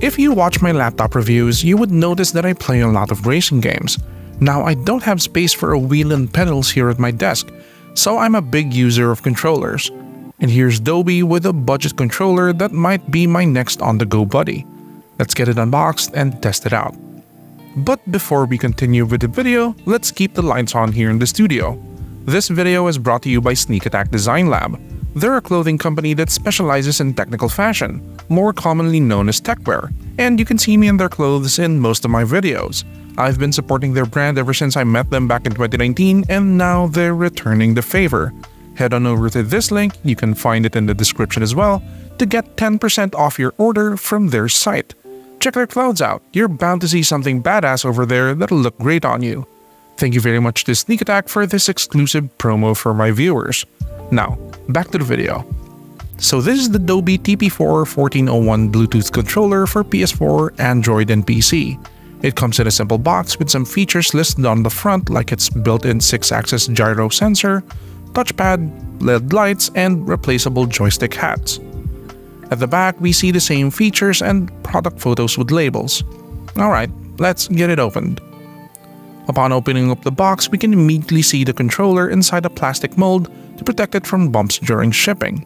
If you watch my laptop reviews, you would notice that I play a lot of racing games. Now I don't have space for a wheel and pedals here at my desk, so I'm a big user of controllers. And here's Dobe with a budget controller that might be my next on-the-go buddy. Let's get it unboxed and test it out. But before we continue with the video, let's keep the lights on here in the studio. This video is brought to you by Sneak Attack Design Lab. They're a clothing company that specializes in technical fashion, more commonly known as techwear, and you can see me in their clothes in most of my videos. I've been supporting their brand ever since I met them back in 2019 and now they're returning the favor. Head on over to this link, you can find it in the description as well, to get 10% off your order from their site. Check their clothes out. You're bound to see something badass over there that'll look great on you. Thank you very much to Sneak Attack for this exclusive promo for my viewers. Now, back to the video. So this is the Dobe TP4 1401 Bluetooth controller for PS4, Android, and PC. It comes in a simple box with some features listed on the front like its built-in 6-axis gyro sensor, touchpad, LED lights, and replaceable joystick hats. At the back, we see the same features and product photos with labels. Alright, let's get it opened. Upon opening up the box, we can immediately see the controller inside a plastic mold to protect it from bumps during shipping.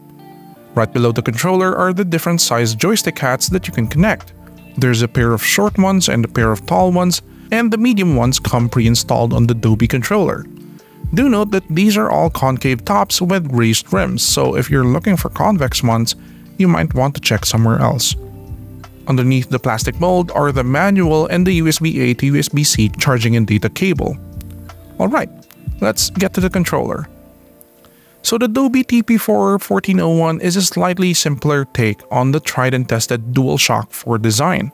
Right below the controller are the different size joystick hats that you can connect. There's a pair of short ones and a pair of tall ones, and the medium ones come pre-installed on the Dobe controller. Do note that these are all concave tops with raised rims, so if you're looking for convex ones, you might want to check somewhere else. Underneath the plastic mold are the manual and the USB-A to USB-C charging and data cable. Alright, let's get to the controller. So the Dobe TP4 1401 is a slightly simpler take on the tried and tested DualShock 4 design.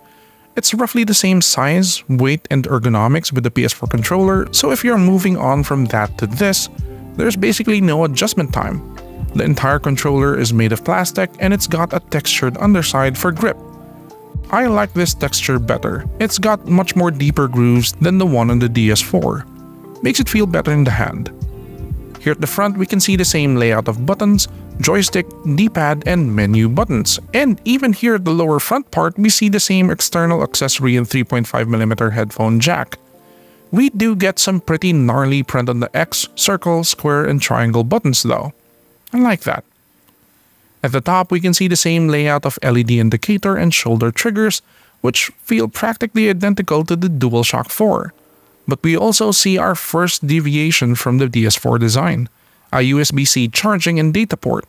It's roughly the same size, weight, and ergonomics with the PS4 controller, so if you're moving on from that to this, there's basically no adjustment time. The entire controller is made of plastic and it's got a textured underside for grip. I like this texture better. It's got much more deeper grooves than the one on the DS4. Makes it feel better in the hand. Here at the front, we can see the same layout of buttons, joystick, D-pad, and menu buttons. And even here at the lower front part, we see the same external accessory and 3.5mm headphone jack. We do get some pretty gnarly print on the X, circle, square, and triangle buttons though. I like that. At the top, we can see the same layout of LED indicator and shoulder triggers, which feel practically identical to the DualShock 4. But we also see our first deviation from the DS4 design, a USB-C charging and data port.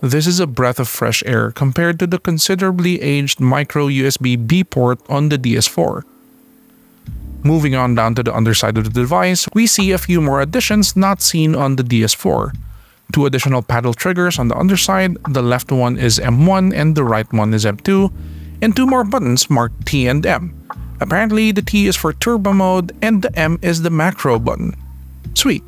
This is a breath of fresh air compared to the considerably aged micro USB-B port on the DS4. Moving on down to the underside of the device, we see a few more additions not seen on the DS4 two additional paddle triggers on the underside, the left one is M1 and the right one is M2, and two more buttons marked T and M. Apparently, the T is for turbo mode and the M is the macro button. Sweet.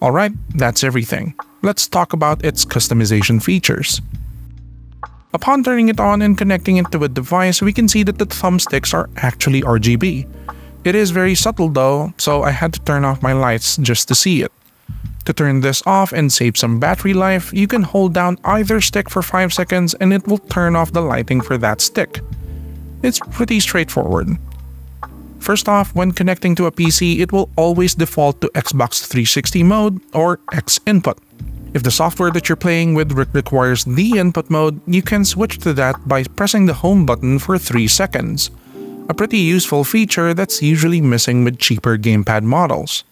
Alright, that's everything. Let's talk about its customization features. Upon turning it on and connecting it to a device, we can see that the thumbsticks are actually RGB. It is very subtle though, so I had to turn off my lights just to see it. To turn this off and save some battery life, you can hold down either stick for 5 seconds and it will turn off the lighting for that stick. It's pretty straightforward. First off, when connecting to a PC, it will always default to Xbox 360 mode or X input. If the software that you're playing with requires the input mode, you can switch to that by pressing the home button for 3 seconds. A pretty useful feature that's usually missing with cheaper gamepad models.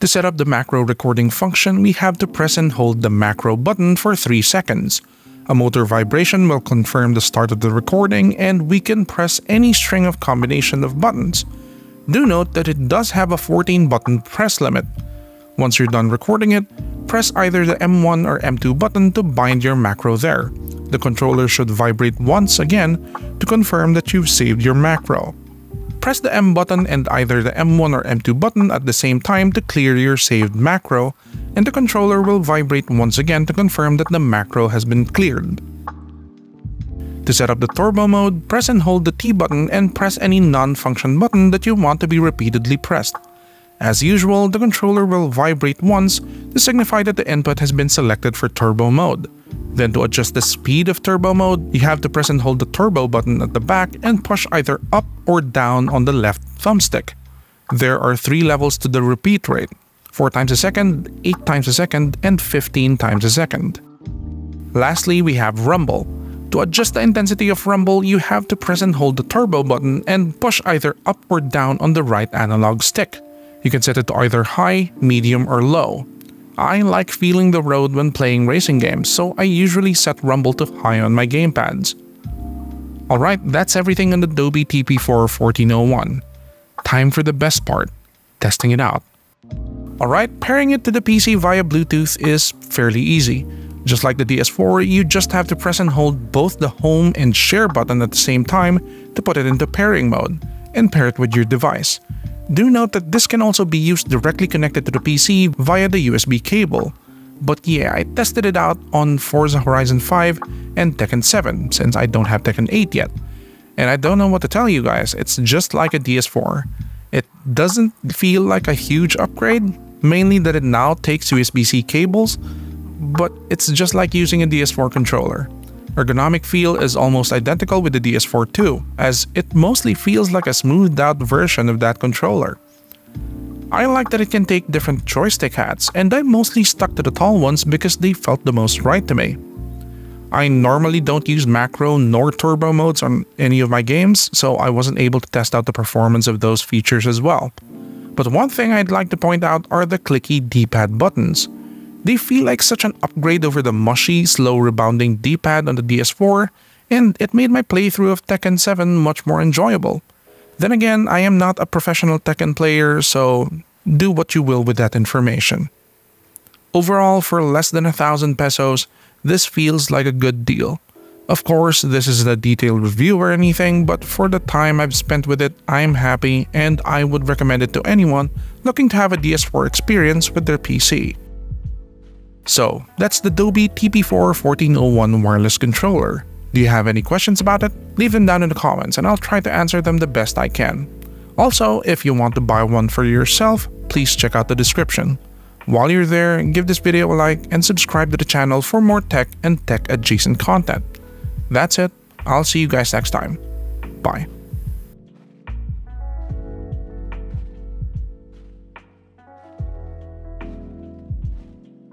To set up the macro recording function, we have to press and hold the macro button for 3 seconds. A motor vibration will confirm the start of the recording and we can press any string of combination of buttons. Do note that it does have a 14 button press limit. Once you're done recording it, press either the M1 or M2 button to bind your macro there. The controller should vibrate once again to confirm that you've saved your macro. Press the M button and either the M1 or M2 button at the same time to clear your saved macro, and the controller will vibrate once again to confirm that the macro has been cleared. To set up the turbo mode, press and hold the T button and press any non-function button that you want to be repeatedly pressed. As usual, the controller will vibrate once to signify that the input has been selected for turbo mode. Then to adjust the speed of turbo mode, you have to press and hold the turbo button at the back and push either up or down on the left thumbstick. There are 3 levels to the repeat rate, 4 times a second, 8 times a second, and 15 times a second. Lastly, we have rumble. To adjust the intensity of rumble, you have to press and hold the turbo button and push either up or down on the right analog stick. You can set it to either high, medium, or low. I like feeling the road when playing racing games, so I usually set rumble to high on my gamepads. Alright, that's everything on the Dobe TP4 1401. Time for the best part, testing it out. Alright, pairing it to the PC via Bluetooth is fairly easy. Just like the DS4, you just have to press and hold both the home and share button at the same time to put it into pairing mode, and pair it with your device. Do note that this can also be used directly connected to the PC via the USB cable. But yeah, I tested it out on Forza Horizon 5 and Tekken 7 since I don't have Tekken 8 yet. And I don't know what to tell you guys, it's just like a DS4. It doesn't feel like a huge upgrade, mainly that it now takes USB-C cables, but it's just like using a DS4 controller. Ergonomic feel is almost identical with the DS4 too, as it mostly feels like a smoothed out version of that controller. I like that it can take different joystick hats, and I mostly stuck to the tall ones because they felt the most right to me. I normally don't use macro nor turbo modes on any of my games, so I wasn't able to test out the performance of those features as well. But one thing I'd like to point out are the clicky D-pad buttons. They feel like such an upgrade over the mushy, slow rebounding D-pad on the DS4, and it made my playthrough of Tekken 7 much more enjoyable. Then again, I am not a professional Tekken player, so do what you will with that information. Overall, for less than a thousand pesos, this feels like a good deal. Of course, this isn't a detailed review or anything, but for the time I've spent with it, I'm happy and I would recommend it to anyone looking to have a DS4 experience with their PC. So, that's the Dobe TP4 1401 wireless controller. Do you have any questions about it? Leave them down in the comments and I'll try to answer them the best I can. Also, if you want to buy one for yourself, please check out the description. While you're there, give this video a like and subscribe to the channel for more tech and tech adjacent content. That's it. I'll see you guys next time. Bye.